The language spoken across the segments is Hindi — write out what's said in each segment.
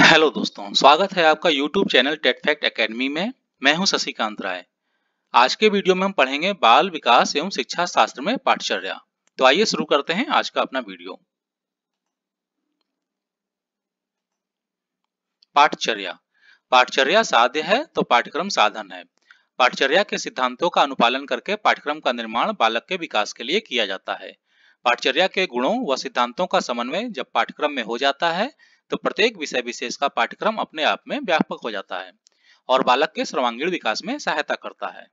हेलो दोस्तों, स्वागत है आपका YouTube channel TET Fact Academy में। मैं हूँ शशिकांत राय। आज के वीडियो में हम पढ़ेंगे बाल विकास एवं शिक्षा शास्त्र में पाठचर्या। तो आइए शुरू करते हैं आज का अपना वीडियो। पाठचर्या। पाठचर्या साध्य है तो पाठ्यक्रम साधन है। पाठचर्या के सिद्धांतों का अनुपालन करके पाठ्यक्रम का निर्माण बालक के विकास के लिए किया जाता है। पाठचर्या के गुणों व सिद्धांतों का समन्वय जब पाठ्यक्रम में हो जाता है तो प्रत्येक विषय विशेष का पाठ्यक्रम अपने आप में व्यापक हो जाता है और बालक के सर्वांगीण विकास में सहायता करता है।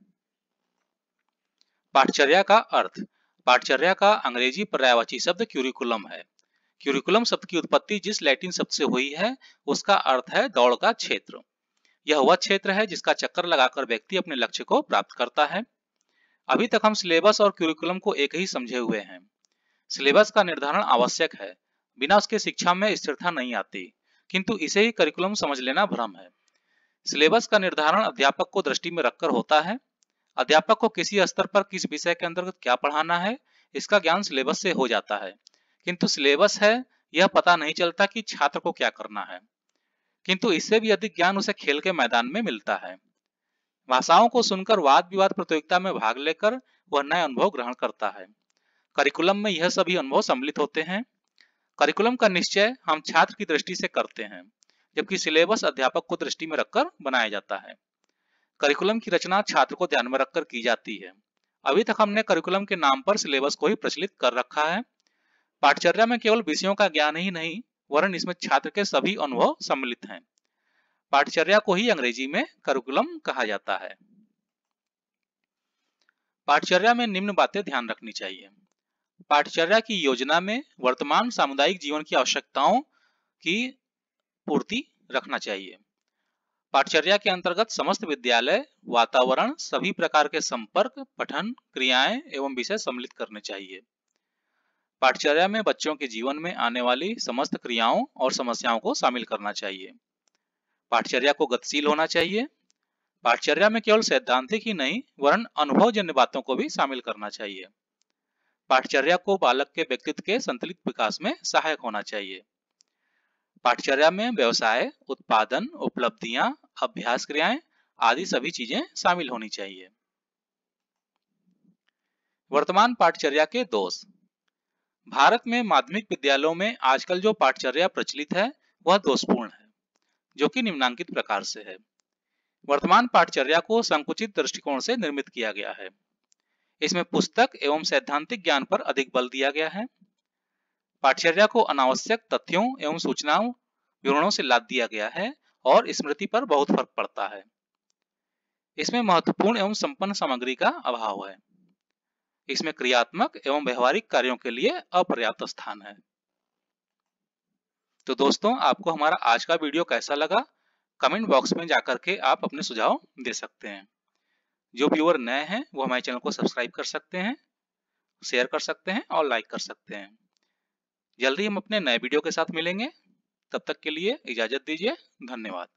पाठचर्या का अर्थ, पाठचर्या का अंग्रेज़ी पर्यायवाची शब्द क्यूरिकुलम है। क्यूरिकुलम शब्द की उत्पत्ति जिस लैटिन शब्द से हुई है, उसका अर्थ है दौड़ का क्षेत्र। यह वह क्षेत्र है जिसका चक्कर लगाकर व्यक्ति अपने लक्ष्य को प्राप्त करता है। अभी तक हम सिलेबस और क्यूरिकुलम को एक ही समझे हुए हैं। सिलेबस का निर्धारण आवश्यक है। बिना उसके शिक्षा में स्थिरता नहीं आती। किंतु इसे ही करिकुलम समझ लेना भ्रम है। सिलेबस का निर्धारण अध्यापक को दृष्टि में रखकर होता है। अध्यापक को किसी स्तर पर किस विषय के अंतर्गत क्या पढ़ाना है, इसका ज्ञान सिलेबस से हो जाता है। किंतु सिलेबस है, यह पता नहीं चलता कि छात्र को क्या करना है। किंतु इससे भी अधिक ज्ञान उसे खेल के मैदान में मिलता है। भाषाओं को सुनकर वाद विवाद प्रतियोगिता में भाग लेकर वह नए अनुभव ग्रहण करता है। करिकुलम में यह सभी अनुभव सम्मिलित होते हैं। करिकुलम का निश्चय हम छात्र की दृष्टि से करते हैं, जबकि सिलेबस अध्यापक को दृष्टि में रखकर बनाया जाता है। करिकुलम की रचना छात्र को ध्यान में रखकर की जाती है। अभी तक हमने करिकुलम के नाम पर सिलेबस को ही प्रचलित कर रखा है। पाठचर्या में केवल विषयों का ज्ञान ही नहीं, वरन इसमें छात्र के सभी अनुभव सम्मिलित हैं। पाठचर्या को ही अंग्रेज़ी में करिकुलम कहा जाता है। पाठचर्या में निम्न बातें ध्यान रखनी चाहिए। पाठचर्या की योजना में वर्तमान सामुदायिक जीवन की आवश्यकताओं की पूर्ति रखना चाहिए। पाठचर्या के अंतर्गत समस्त विद्यालय, वातावरण, सभी प्रकार के संपर्क, पठन, क्रियाएँ एवं विषय सम्मिलित करने चाहिए। पाठचर्या में बच्चों के जीवन में आने वाली समस्त क्रियाओं और समस्याओं को शामिल करना चाहिए। पाठचर्या को गतिशील होना चाहिए। पाठचर्या में केवल सैद्धांतिक ही नहीं, वरन अनुभवजन्य बातों को भी शामिल करना चाहिए। पाठचर्या को बालक के व्यक्तित्व के संतुलित विकास में सहायक होना चाहिए। पाठचर्या में व्यवसाय, उत्पादन, उपलब्धियाँ, अभ्यास क्रियाएँ आदि सभी चीज़ें शामिल होनी चाहिए। वर्तमान पाठचर्या के दोष। भारत में माध्यमिक विद्यालयों में आजकल जो पाठचर्या प्रचलित है, वह दोषपूर्ण है, जो कि निम्नांकित प्रकार से है। वर्तमान पाठचर्या को संकुचित दृष्टिकोण से निर्मित किया गया है। इसमें पुस्तक एवं सैद्धांतिक ज्ञान पर अधिक बल दिया गया है। पाठचर्या को अनावश्यक तथ्यों एवं सूचनाओं, विवरणों से लाद दिया गया है और स्मृति पर बहुत फ़र्क पड़ता है। इसमें महत्वपूर्ण एवं संपन्न सामग्री का अभाव है। इसमें क्रियात्मक एवं व्यवहारिक कार्यों के लिए अपर्याप्त स्थान है। तो दोस्तों, आपको हमारा आज का वीडियो कैसा लगा? कमेंट बॉक्स में जाकर के आप अपने सुझाव दे सकते हैं। जो व्यूअर नए हैं, वो हमारे चैनल को सब्सक्राइब कर सकते हैं शेयर कर सकते हैं और लाइक कर सकते हैं। जल्दी हम अपने नए वीडियो के साथ मिलेंगे। तब तक के लिए इजाज़त दीजिए। धन्यवाद।